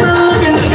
looking